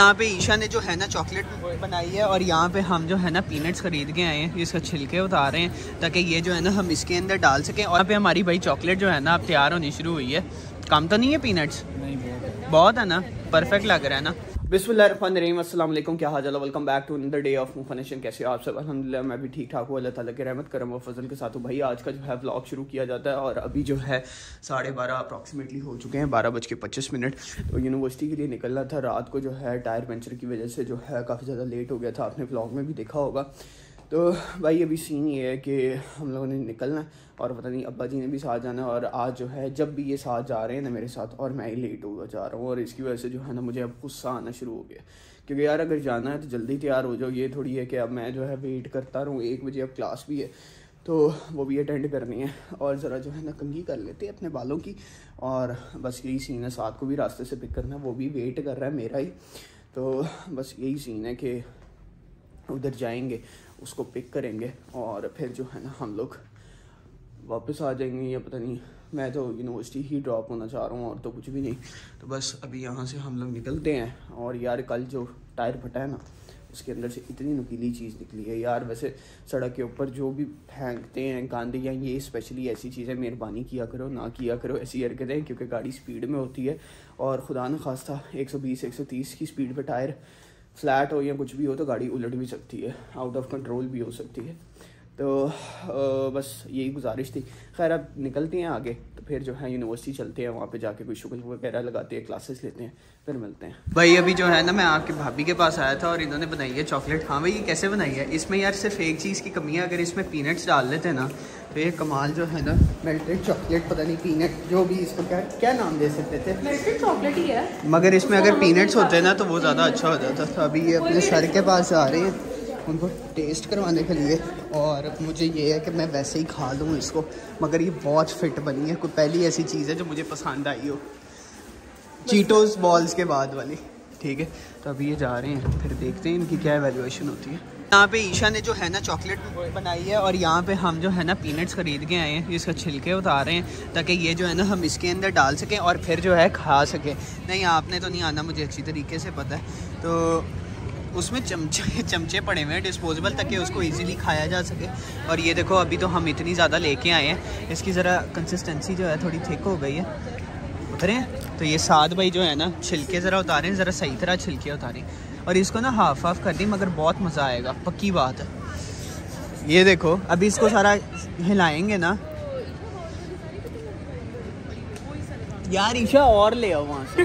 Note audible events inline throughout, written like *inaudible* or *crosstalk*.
यहाँ पे ईशा ने जो है ना चॉकलेट बनाई है और यहाँ पे हम जो है ना पीनट्स खरीद के आए हैं इसका छिलके उतार रहे हैं ताकि ये जो है ना हम इसके अंदर डाल सकें। और यहाँ पे हमारी भाई चॉकलेट जो है ना अब तैयार होनी शुरू हुई है। कम तो नहीं है पीनट्स नहीं बहुत बहुत है ना? परफेक्ट लग रहा है ना? अस्सलाम क्या हाल welcome back to another day of मुफनेशन कैसे हो आप सब? अल्हम्दुलिल्लाह, मैं भी ठीक ठाक हूँ। अल्लाह ताला के रहमत, करम और फजल के साथ हूँ। भाई, आज का जो है व्लॉग शुरू किया जाता है और अभी जो है साढ़े बारह अप्रॉक्सीमेटली हो चुके हैं, बारह बज के पच्चीस मिनट। तो यूनिवर्सिटी के लिए निकलना था। रात को जो है टायर पंचर की वजह से जो है काफ़ी ज़्यादा लेट हो गया था। आपने ब्लॉग में भी देखा होगा। तो भाई अभी सीन ये है कि हम लोगों ने निकलना है और पता नहीं अब्बा जी ने भी साथ जाना है और आज जो है, जब भी ये साथ जा रहे हैं ना मेरे साथ और मैं ही लेट हुआ जा रहा हूँ और इसकी वजह से जो है ना मुझे अब गुस्सा आना शुरू हो गया क्योंकि यार अगर जाना है तो जल्दी तैयार हो जाओ। ये थोड़ी है कि अब मैं जो है वेट करता रहूँ। एक बजे अब क्लास भी है तो वो भी अटेंड करनी है और ज़रा जो है ना कंगी कर लेते हैं अपने बालों की और बस यही सीन है। साथ को भी रास्ते से पिक करना वो भी वेट कर रहा है मेरा ही। तो बस यही सीन है कि उधर जाएँगे उसको पिक करेंगे और फिर जो है ना हम लोग वापस आ जाएँगे या पता नहीं, मैं तो यूनिवर्सिटी ही ड्रॉप होना चाह रहा हूँ और तो कुछ भी नहीं। तो बस अभी यहाँ से हम लोग निकलते हैं और यार कल जो टायर फटा है ना, उसके अंदर से इतनी नुकीली चीज़ निकली है यार। वैसे सड़क के ऊपर जो भी फेंकते हैं गांधी या ये स्पेशली ऐसी चीज़ें मेहरबानी किया करो, ना किया करो, ऐसी हरकतें, क्योंकि गाड़ी स्पीड में होती है। और खुदा न खास्ता 120 130 की स्पीड पर टायर फ्लैट हो या कुछ भी हो तो गाड़ी उलट भी सकती है आउट ऑफ़ कंट्रोल भी हो सकती है। तो बस यही गुजारिश थी। खैर, अब निकलते हैं आगे तो फिर जो है यूनिवर्सिटी चलते हैं, वहाँ पे जाके कोई शुगल वगैरह लगाते हैं क्लासेस लेते हैं, फिर मिलते हैं। भाई, अभी जो है ना, मैं आपके भाभी के पास आया था और इन्होंने बनाई है चॉकलेट हाँ भाई, ये कैसे बनाई है? इसमें यार सिर्फ़ एक चीज़ की कमी है, अगर इसमें पीनट्स डाल लेते हैं ना तो ये कमाल जो है ना मेल्टेड चॉकलेट पता नहीं पीनट जो भी इसको क्या क्या नाम दे सकते थे? मेल्टेड चॉकलेट ही है। मगर इसमें अगर पीनट्स होते ना तो वो ज़्यादा अच्छा हो जाता तो अभी ये अपने सर के पास आ रहे हैं उनको टेस्ट करवाने के लिए। और मुझे ये है कि मैं वैसे ही खा लूँ इसको मगर ये बहुत फिट बनी है। कोई पहली ऐसी चीज़ है जो मुझे पसंद आई हो। चीटोस बॉल्स के बाद वाली। ठीक है? तो अभी ये जा रहे हैं, फिर देखते हैं इनकी क्या एवेल्यूएशन होती है। यहाँ पे ईशा ने जो है ना चॉकलेट बनाई है और यहाँ पे हम जो है ना पीनट्स खरीद के आए हैं, इसका छिलके उतार रहे हैं, ताकि ये जो है ना हम इसके अंदर डाल सकें और फिर जो है खा सकें। नहीं, आपने तो नहीं आना, मुझे अच्छी तरीके से पता है। तो उसमें चमचे चमचे पड़े हुए हैं डिस्पोजेबल ताकि उसको इजीली खाया जा सके। और ये देखो, अभी तो हम इतनी ज़्यादा लेके आए हैं। इसकी ज़रा कंसिस्टेंसी जो है थोड़ी थिक हो गई है। उतरे तो ये साध भाई जो है ना, छिलके ज़रा उतारें, ज़रा सही तरह छिलके उतारें। और इसको ना हाफ़ हाफ़ कर दी, मगर बहुत मज़ा आएगा, पक्की बात है। ये देखो, अभी इसको सारा हिलाएँगे ना यार ईशा और ले आओ वहाँ से।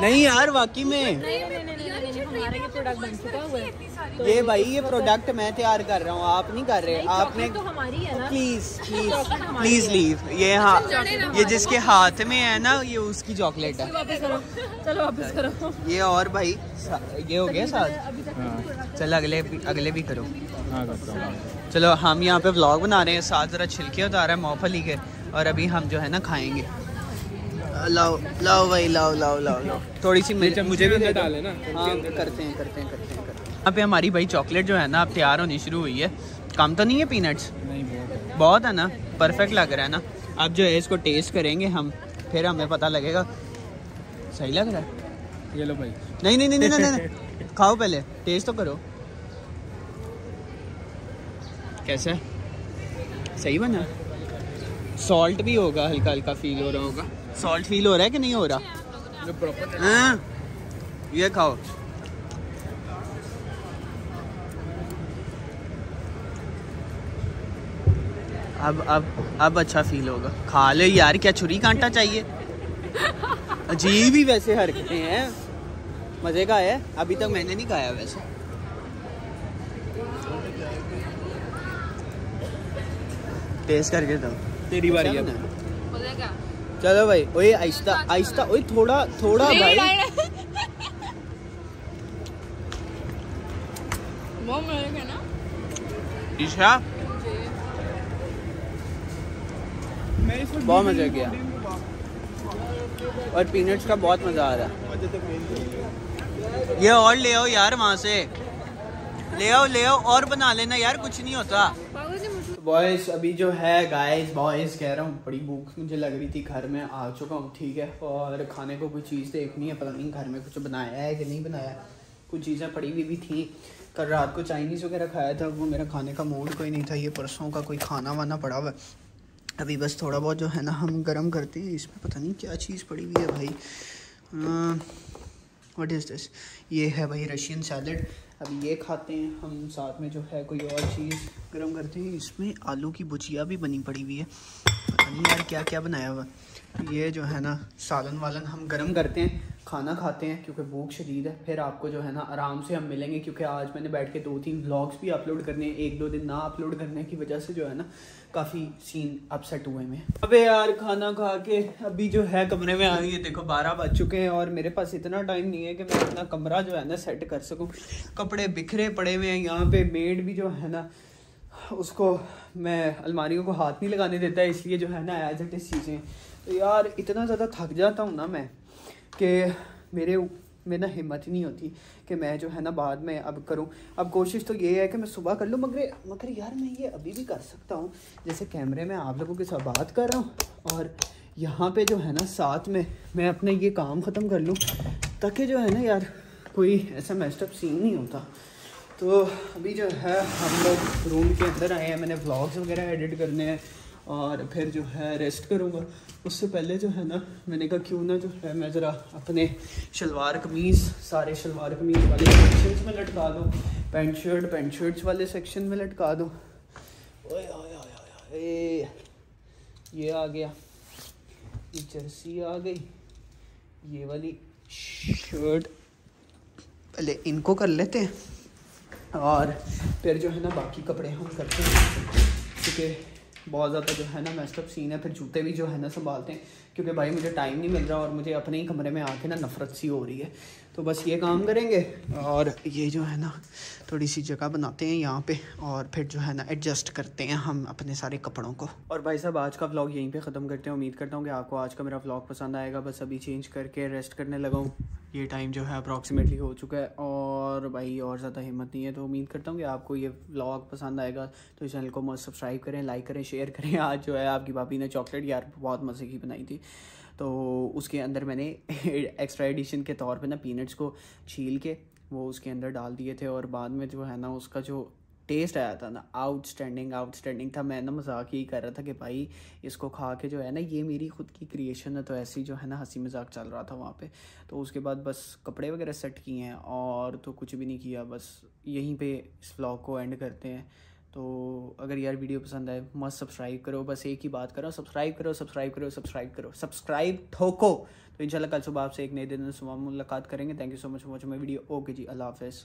नहीं यार वाकई में। ये प्रोडक्ट बन चुका हुआ है। ये भाई ये प्रोडक्ट मैं तैयार कर रहा हूँ आप नहीं कर रहे। आपने तो हमारी है ना। प्लीज़ प्लीज़ प्लीज़ लीव ये हाँ ये जिसके हाथ में है ना ये उसकी चॉकलेट है। चलो वापस करो। ये और भाई ये हो गया साथ? चल अगले अगले भी करो। हाँ हूँ। चलो हम यहाँ पे व्लॉग बना रहे हैं साथ ज़रा छिलके उतार रहे हैं मूँगफली के और अभी हम जो है ना खाएँगे। लाओ लाओ भाई लाओ लाओ लाओ लाओ। थोड़ी सी मुझे मुझे भी दे डाले ना। हाँ करते हैं करते हैं करते हैं करते हैं। यहाँ पे हमारी भाई चॉकलेट जो है ना अब तैयार होनी शुरू हुई है। कम तो नहीं है पीनट्स नहीं बहुत बहुत है ना? परफेक्ट लग रहा है ना? अब जो है इसको टेस्ट करेंगे हम। फिर हमें पता लगेगा। सही लग रहा है? ये लो भाई। नहीं नहीं नहीं नहीं नहीं, नहीं। *laughs* खाओ पहले। टेस्ट तो करो। कैसा? सही बना? सॉल्ट भी होगा हल्का हल्का फील हो रहा होगा। सॉल्ट फील हो रहा है कि नहीं हो रहा? हाँ। ये खाओ। अब अब अब अच्छा फील होगा। खा ले यार क्या छुरी कांटा चाहिए? अजीब ही वैसे हरकतें हैं। मज़े का है। अभी तक मैंने नहीं खाया वैसे। टेस्ट करके दो। तेरी बारी अब। चलो भाई ओए आहिस्ता आहिस्ता ओए थोड़ा थोड़ा भाई। ईशा? बहुत मज़ा किया। और पीनट्स का बहुत मज़ा आ रहा है। ये और ले आओ यार वहाँ से। ले आओ ले आओ और बना लेना यार कुछ नहीं होता। बॉयज़ अभी जो है गाइस बॉयज़ कह रहा हूँ, बड़ी भूख मुझे लग रही थी, घर में आ चुका हूँ, ठीक है, और खाने को कोई चीज़ देखनी है, पता नहीं घर में कुछ बनाया है कि नहीं बनाया कुछ चीज़ें पड़ी हुई भी थी, कल रात को चाइनीज़ वगैरह खाया था, वो मेरा खाने का मूड कोई नहीं था, ये परसों का कोई खाना वाना पड़ा हुआ अभी बस थोड़ा बहुत जो है ना, हम गर्म करते हैं, इसमें पता नहीं क्या चीज़ पड़ी हुई है भाई। व्हाट इज़ दिस ये है भाई रशियन सैलड अब ये खाते हैं हम साथ में जो है कोई और चीज़ गर्म करते हैं। इसमें आलू की भुजिया भी बनी पड़ी हुई है। पता नहीं यार क्या क्या बनाया हुआ। ये जो है ना, सालन वालन हम गर्म करते हैं। खाना खाते हैं क्योंकि भूख शदीद है। फिर आपको जो है ना आराम से हम मिलेंगे क्योंकि आज मैंने बैठ के दो तीन व्लॉग्स भी अपलोड करने हैं। एक दो दिन ना अपलोड करने की वजह से जो है ना काफ़ी सीन अपसेट हुए में अबे यार खाना खा के अभी जो है कमरे में आ गई है। देखो बारह बज चुके हैं और मेरे पास इतना टाइम नहीं है कि मैं अपना कमरा जो है ना सेट कर सकूँ। कपड़े बिखरे पड़े हुए हैं। यहाँ पे मेड भी जो है ना उसको मैं अलमारियों को हाथ नहीं लगाने देता, इसलिए जो है ना एज इट इस चीज़ें। तो यार इतना ज़्यादा थक जाता हूँ ना मैं। कि मेरे में ना हिम्मत ही नहीं होती कि मैं जो है ना बाद में अब करूँ। अब कोशिश तो ये है कि मैं सुबह कर लूँ, मगर मगर यार मैं ये अभी भी कर सकता हूँ। जैसे कैमरे में आप लोगों के साथ बात कर रहा हूँ और यहाँ पे जो है ना साथ में मैं अपने ये काम ख़त्म कर लूँ, ताकि जो है ना यार कोई ऐसा मेस्टअप सीन नहीं होता। तो अभी जो है हम लोग रूम के अंदर आए हैं, मैंने व्लॉग्स वगैरह एडिट करने हैं। और फिर जो है रेस्ट करूँगा। उससे पहले जो है ना, मैंने कहा क्यों ना जो है मैं ज़रा अपने शलवार कमीज़, सारे शलवार कमीज़ वाले सेक्शन में लटका दूँ। पेंट शर्ट पेंट शर्ट्स वाले सेक्शन में लटका दूँ। ये आ गया। ये जर्सी आ गई। ये वाली शर्ट पहले इनको कर लेते हैं। और फिर जो है ना बाकी कपड़े हम करते हैं। क्योंकि बहुत ज़्यादा जो है ना मेस्टअप सीन है, फिर जूते भी जो है ना संभालते हैं, क्योंकि भाई मुझे टाइम नहीं मिल रहा और मुझे अपने ही कमरे में आके ना नफरत सी हो रही है। तो बस ये काम करेंगे और ये जो है ना, थोड़ी सी जगह बनाते हैं यहाँ पे और फिर जो है ना एडजस्ट करते हैं हम अपने सारे कपड़ों को। और भाई साहब, आज का व्लॉग यहीं पे ख़त्म करते हैं। उम्मीद करता हूँ कि आपको आज का मेरा व्लॉग पसंद आएगा। बस अभी चेंज करके रेस्ट करने लगा हूँ। ये टाइम जो है अप्रॉक्सीमेटली हो चुका है और भाई और ज़्यादा हिम्मत नहीं है। तो उम्मीद करता हूँ कि आपको ये व्लॉग पसंद आएगा। तो इस चैनल को मस्त सब्सक्राइब करें लाइक करें शेयर करें। आज जो है आपकी भाभी ने चॉकलेट यार बहुत मज़े की बनाई थी। तो उसके अंदर मैंने *laughs* एक्स्ट्रा एडिशन के तौर पे ना पीनट्स को छील के वो उसके अंदर डाल दिए थे और बाद में जो है ना उसका जो टेस्ट आया था ना आउटस्टैंडिंग आउटस्टैंडिंग था। मैं ना मज़ाक ही कर रहा था कि भाई इसको खा के जो है ना ये मेरी खुद की क्रिएशन है तो ऐसी जो है ना हँसी मज़ाक चल रहा था वहाँ पे। तो उसके बाद बस कपड़े वगैरह सेट किए हैं और तो कुछ भी नहीं किया, बस यहीं पे इस व्लॉग को एंड करते हैं। तो अगर यार वीडियो पसंद आए, मस्त सब्सक्राइब करो, बस एक ही बात करो सब्सक्राइब करो सब्सक्राइब करो सब्सक्राइब करो सब्सक्राइब ठोको। तो इंशाल्लाह कल सुबह आपसे एक नए दिन सुबह मुलाकात करेंगे। Thank you so much for watching video okay जी, अल्लाह हाफिज़।